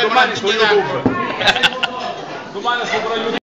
До мене свою любов. До мене свою